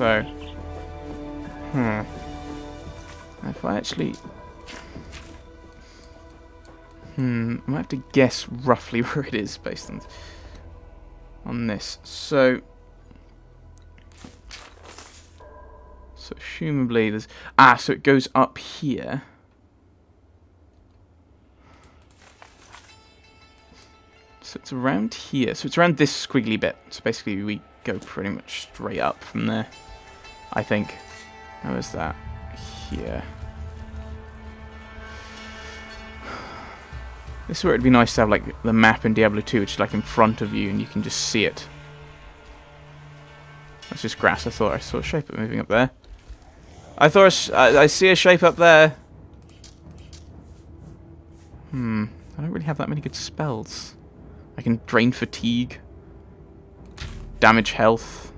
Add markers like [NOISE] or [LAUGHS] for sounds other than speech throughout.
So, hmm. If I actually, hmm, I might have to guess roughly [LAUGHS] where it is based on on this. So, so assumably there's ah, so it goes up here. So it's around here. So it's around this squiggly bit. So basically we go pretty much straight up from there. I think. How is that? Here. This is where it'd be nice to have like the map in Diablo 2, which is like in front of you and you can just see it. That's just grass. I thought I saw a shape moving up there. I thought I, I see a shape up there. Hmm. I don't really have that many good spells. I can drain fatigue, damage health.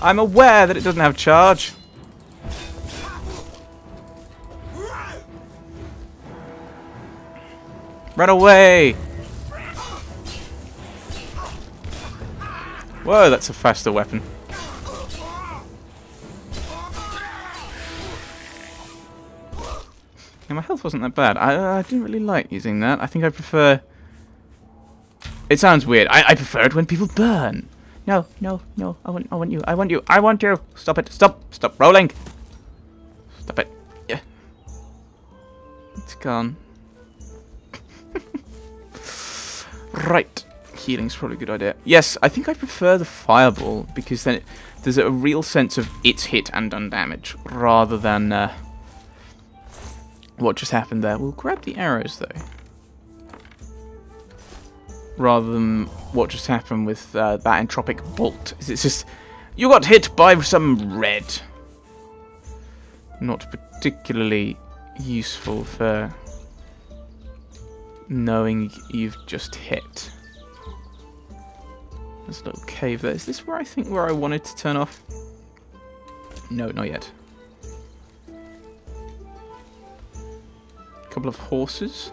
I'm aware that it doesn't have charge. Run away! Whoa, that's a faster weapon. Yeah, my health wasn't that bad. I, uh, I didn't really like using that. I think I prefer... It sounds weird. I, I prefer it when people burn. No, no, no. I want, I want you. I want you. I want you. Stop it. Stop. Stop rolling. Stop it. Yeah. It's gone. [LAUGHS] right. Healing's probably a good idea. Yes, I think I prefer the fireball because then it, there's a real sense of it's hit and done damage rather than... Uh, what just happened there. We'll grab the arrows, though. Rather than what just happened with uh, that entropic bolt. It's just, you got hit by some red. Not particularly useful for knowing you've just hit. There's a little cave there. Is this where I think where I wanted to turn off? No, not yet. A couple of horses.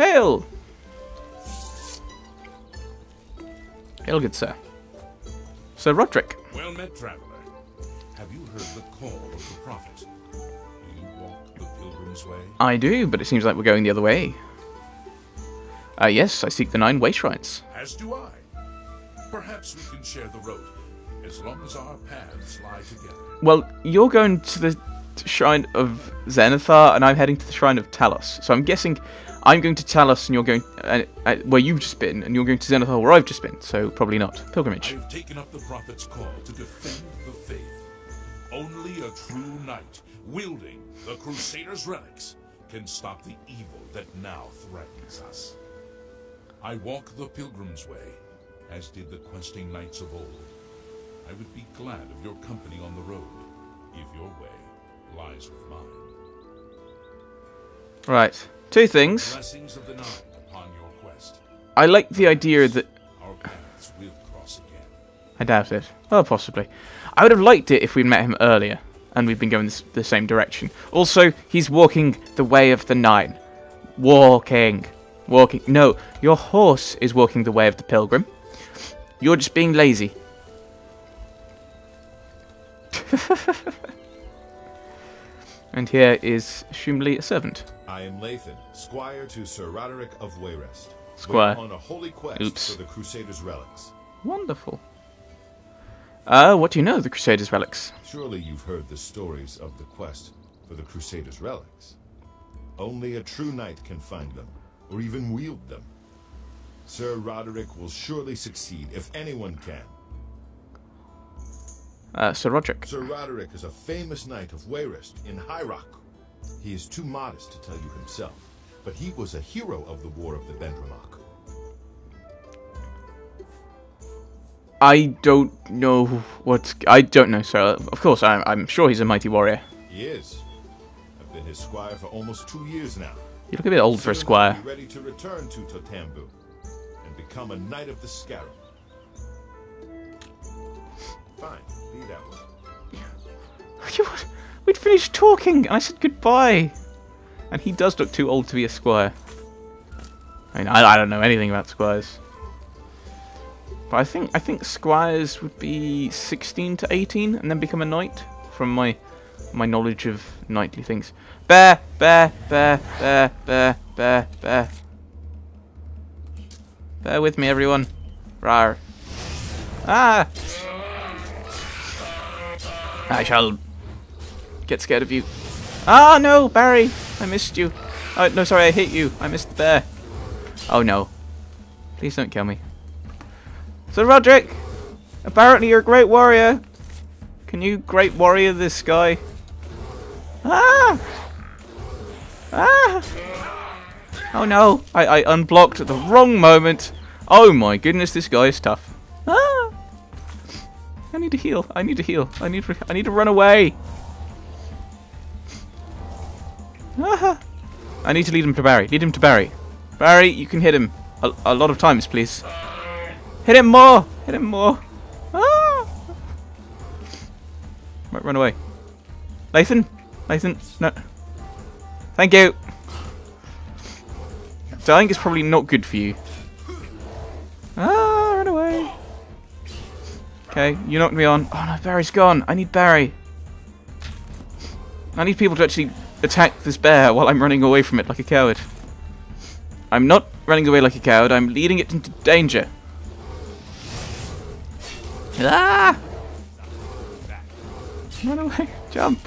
Hail! Hail, good sir. Sir Roderick. Well met, traveler. Have you heard the call of the prophet? Do you walk the pilgrim's way? I do, but it seems like we're going the other way. Ah, uh, yes, I seek the nine way shrines. As do I. Perhaps we can share the road, as long as our paths lie together. Well, you're going to the shrine of Zenithar, and I'm heading to the shrine of Talos. So I'm guessing I'm going to Talos, and you're going uh, uh, where you've just been, and you're going to Zenithar, where I've just been. So probably not pilgrimage. I've taken up the prophet's call to defend the faith. Only a true knight, wielding the Crusader's relics, can stop the evil that now threatens us. I walk the pilgrim's way, as did the questing knights of old. I would be glad of your company on the road, if your way lies with mine. Right. Two things. I like the idea that... I doubt it. Oh, possibly. I would have liked it if we'd met him earlier, and we'd been going this, the same direction. Also, he's walking the way of the nine. Walking. Walking. No, your horse is walking the way of the pilgrim. You're just being lazy. [LAUGHS] And here is Shumli, a servant. I am Lathan, squire to Sir Roderick of Wayrest. Squire. We're on a holy quest Oops. for the Crusaders' relics. Wonderful. Uh, what do you know of the Crusaders' relics? Surely you've heard the stories of the quest for the Crusaders' relics. Only a true knight can find them, or even wield them. Sir Roderick will surely succeed if anyone can. Uh, Sir Roderick. Sir Roderick is a famous knight of Wayrest in High Rock. He is too modest to tell you himself, but he was a hero of the War of the Bend'r-mahk. I don't know what... I don't know, sir. Of course, I'm, I'm sure he's a mighty warrior. He is. I've been his squire for almost two years now. You look a bit old Soon for a squire. Be ready to return to Totambu and become a knight of the Scarab. Fine. Be that way. We'd finished talking, and I said goodbye. And he does look too old to be a squire. I mean, I, I don't know anything about squires. But I think I think squires would be 16 to 18 and then become a knight from my my knowledge of knightly things. Bear, bear, bear, bear, bear, bear, bear. Bear with me, everyone. Rar. Ah! I shall get scared of you. Ah, no, Barry! I missed you. Oh, no, sorry, I hit you. I missed the bear. Oh, no. Please don't kill me. So, Roderick, apparently you're a great warrior. Can you great warrior this guy? Ah! Ah! Oh no, I, I unblocked at the wrong moment. Oh my goodness, this guy is tough. Ah! I need to heal. I need to heal. I need. I need to run away. [LAUGHS] I need to lead him to Barry. Lead him to Barry. Barry, you can hit him a, a lot of times, please. Hit him more. Hit him more. Ah! Right, run away. Nathan, Nathan, no. Thank you. Dying is probably not good for you. Ah, run away. Okay, you knocked me on. Oh no, Barry's gone. I need Barry. I need people to actually attack this bear while I'm running away from it like a coward. I'm not running away like a coward, I'm leading it into danger. Ah! Run away, [LAUGHS] jump.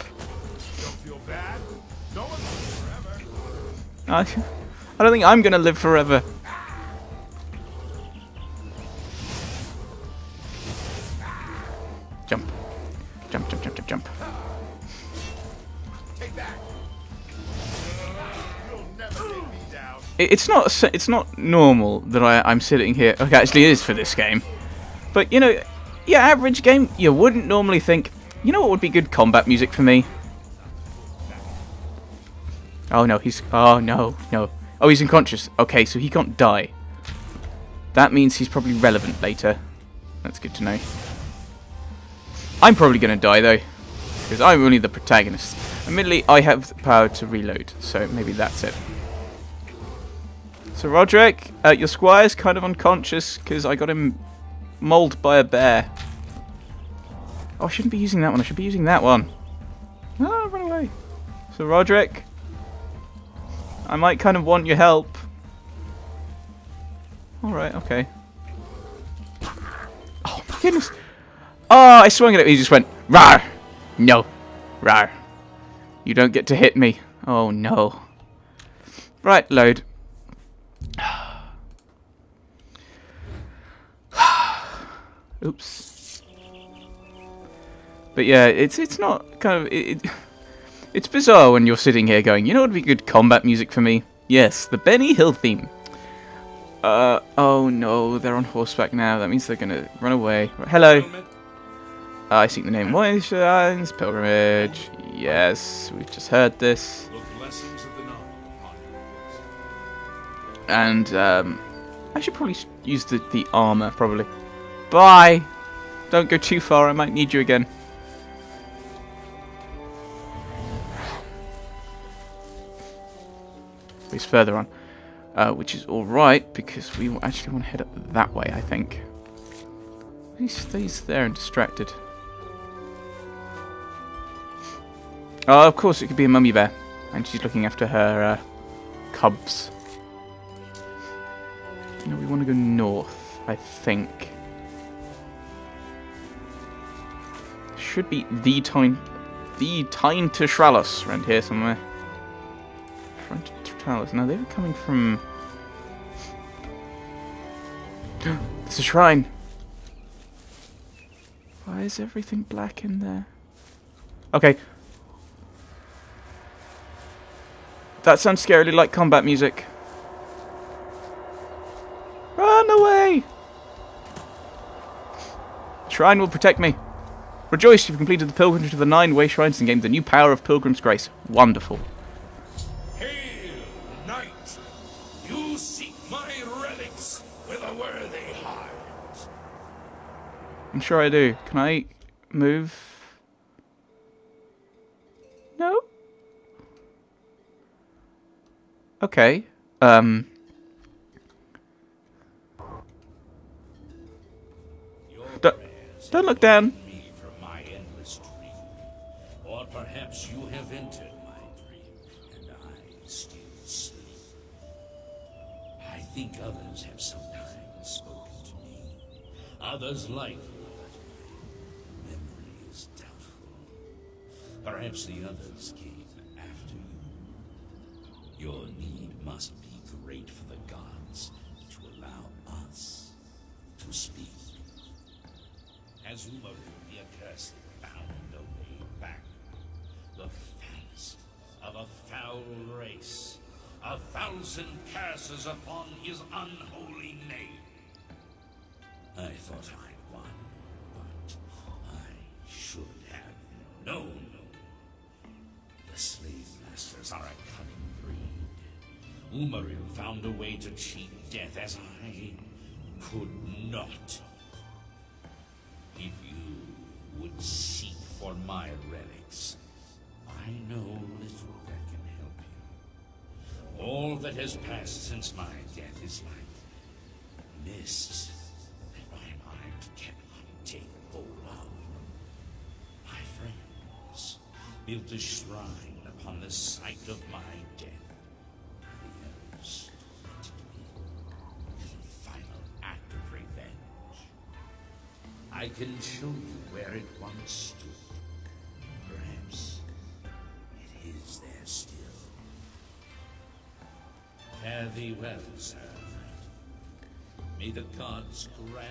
I, I don't think I'm gonna live forever. Jump. Jump, jump, jump, jump, jump. It's not it's not normal that I, I'm sitting here. Okay, actually it is for this game. But, you know, your average game, you wouldn't normally think, you know what would be good combat music for me? Oh no, he's... Oh no, no. Oh, he's unconscious. Okay, so he can't die. That means he's probably relevant later. That's good to know. I'm probably going to die though. Because I'm only the protagonist. Admittedly, I have the power to reload. So maybe that's it. So Roderick, uh, your squire's kind of unconscious because I got him mauled by a bear. Oh, I shouldn't be using that one. I should be using that one. Ah, run away. So Roderick, I might kind of want your help. Alright, okay. Oh my goodness. Oh, I swung at it. He just went, rar. No. Rar. You don't get to hit me. Oh no. Right, load. Oops. But yeah, it's it's not kind of it, it, [SIGHS] it's bizarre when you're sitting here going, you know what would be good combat music for me? Yes, the Benny Hill theme. Uh oh no, they're on horseback now. That means they're gonna run away. Hello. Uh, I seek the name Moishan's pilgrimage. Yes, we've just heard this. And um, I should probably use the the armor probably. Bye! Don't go too far, I might need you again. He's further on. Uh, which is alright, because we actually want to head up that way, I think. He stays there and distracted. Oh, of course, it could be a mummy bear. And she's looking after her uh, cubs. No, we want to go north, I think. Should be the time, the time to Shrallus around here somewhere. Front to Shrallus. Now they were coming from. [GASPS] it's a shrine. Why is everything black in there? Okay. That sounds scarily like combat music. Run away! Shrine will protect me. Rejoice, you've completed the pilgrimage to the nine way shrines and gained the new power of Pilgrim's Grace. Wonderful. Hail, knight! You seek my relics with a worthy heart. I'm sure I do. Can I move? No? Okay. Um. Don't- don't look down. Think others have sometimes spoken to me. Others like me, but memory is doubtful. Perhaps the others came after you. Your need must be great for the gods to allow us to speak. As Umaril the accursed found a way back, the fantasy of a foul race, a thousand curses upon his unholy name. I thought I'd won, but I should have known. The slave masters are a cunning breed. Umaril found a way to cheat death as I could not. If you would seek for my relics, I know little that. All that has passed since my death is like mist that my mind cannot take hold of. My friends built a shrine upon the site of my death. The elves tormented a final act of revenge. I can show you where it once stood. Perhaps it is there still. Fare thee well, sir. May the gods grant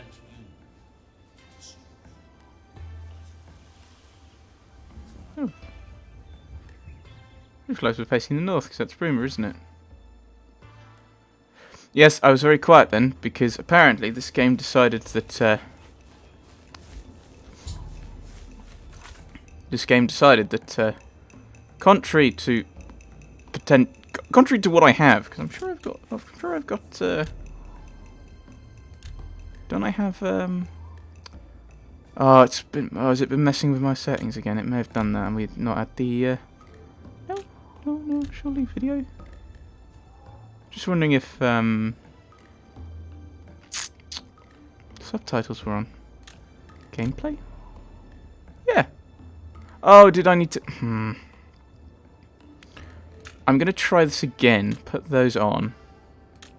you Looks like we're facing the north, because that's Bruma, isn't it? Yes, I was very quiet then, because apparently this game decided that... Uh, this game decided that, uh, contrary to... Potent contrary to what I have, because I'm sure I've got... I'm sure I've got... Uh, don't I have... Um, oh, it's been... Oh, has it been messing with my settings again? It may have done that, and we've not had the... Uh, no, no, no, surely video. Just wondering if um, subtitles were on. Gameplay? Yeah. Oh, did I need to? Hmm. I'm gonna try this again. Put those on.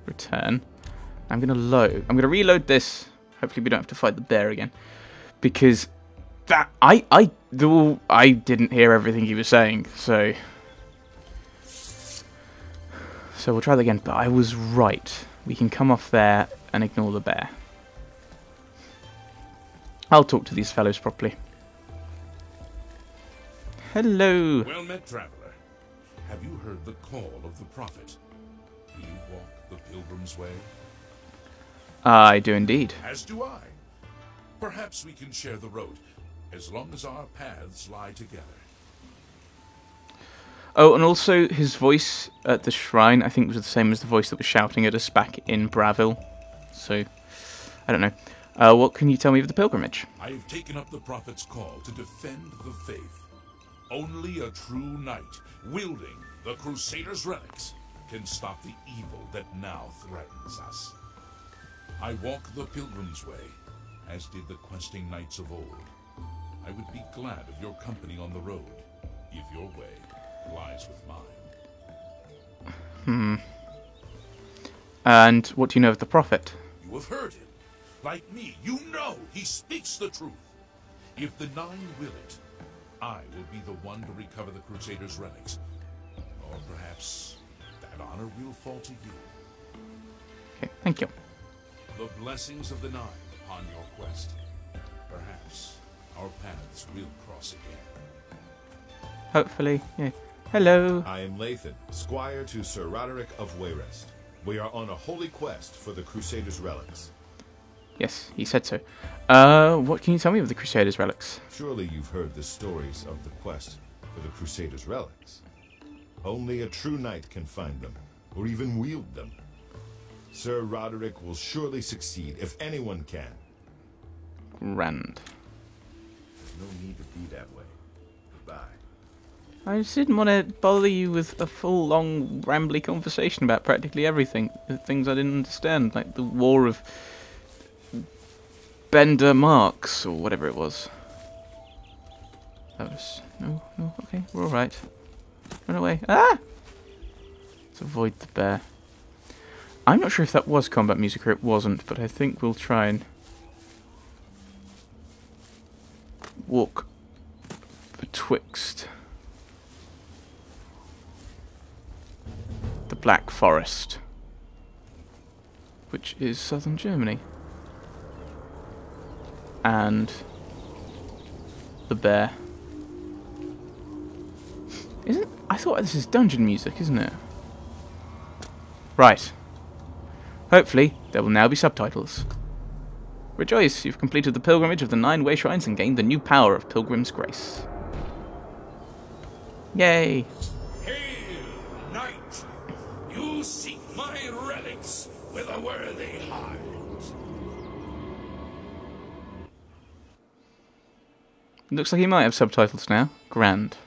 Return. I'm gonna load. I'm gonna reload this. Hopefully, we don't have to fight the bear again, because that I I the I didn't hear everything he was saying. So so we'll try that again, but I was right. We can come off there and ignore the bear. I'll talk to these fellows properly. Hello. Well met, traveler. Have you heard the call of the prophet? Do you walk the pilgrim's way? I do indeed. As do I. Perhaps we can share the road, as long as our paths lie together. Oh, and also his voice at the shrine, I think, was the same as the voice that was shouting at us back in Bravil. So, I don't know. Uh, what can you tell me of the pilgrimage? I have taken up the prophet's call to defend the faith. Only a true knight, wielding the Crusader's relics, can stop the evil that now threatens us. I walk the pilgrim's way, as did the questing knights of old. I would be glad of your company on the road, if your way lies with mine. Hmm. And what do you know of the prophet? You have heard him. Like me, you know he speaks the truth. If the Nine will it, I will be the one to recover the Crusader's relics. Or perhaps that honor will fall to you. Okay, thank you. The blessings of the Nine upon your quest. Perhaps our paths will cross again. Hopefully, yeah. Hello. I am Lathan, squire to Sir Roderick of Wayrest. We are on a holy quest for the Crusaders' relics. Yes, he said so. Uh, what can you tell me of the Crusaders' relics? Surely you've heard the stories of the quest for the Crusaders' relics. Only a true knight can find them, or even wield them. Sir Roderick will surely succeed if anyone can. Grand. There's no need to be that way. Goodbye. I just didn't want to bother you with a full, long, rambly conversation about practically everything. The things I didn't understand, like the War of Bender Marks, or whatever it was. That was... No, no, okay, we're alright. Run away. Ah! Let's avoid the bear. I'm not sure if that was combat music or it wasn't, but I think we'll try and walk betwixt the Black Forest, which is southern Germany, and the bear. Isn't I thought this is dungeon music, isn't it? Right. Hopefully, there will now be subtitles. Rejoice, you've completed the pilgrimage of the Nine Way Shrines and gained the new power of Pilgrim's Grace. Yay! Looks like he might have subtitles now. Grand.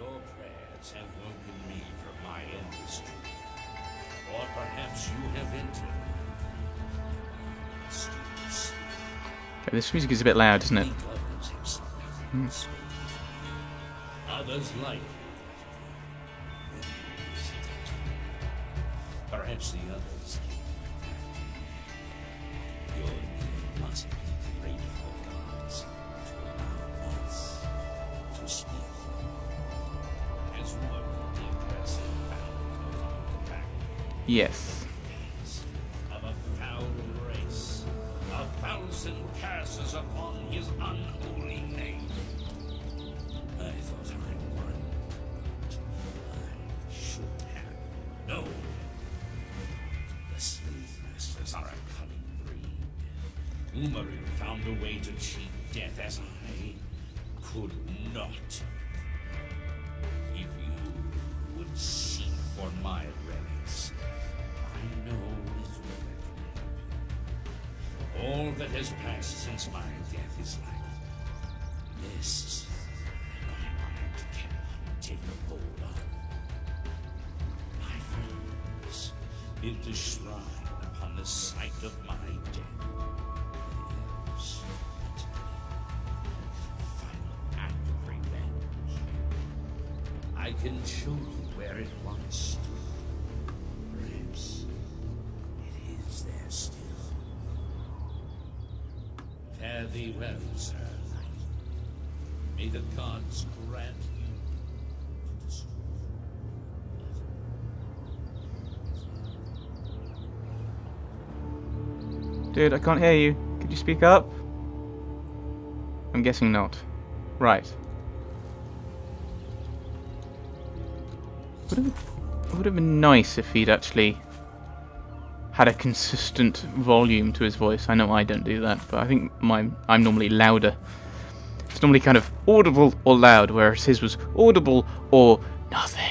Your prayers have woken me from my endless dream. Or perhaps you have entered. Okay, this music is a bit loud, isn't it? Think others have sometimes Others like. Perhaps the others Yes. of a foul race, a thousand curses upon his unholy name. I thought I won, I should have known. The are a cunning breed. Umaril found a way to cheat death as I could not. All that has passed since my death is like mist that my mind cannot take hold of. My friends, if the shrine upon the site of my death is final act of revenge, I can show you where it once stood. Thee well, Sir. May the gods grant you. Dude, I can't hear you. Could you speak up? I'm guessing not. Right. Would have been nice if he'd actually had a consistent volume to his voice. I know I don't do that, but I think my I'm normally louder. It's normally kind of audible or loud, whereas his was audible or nothing.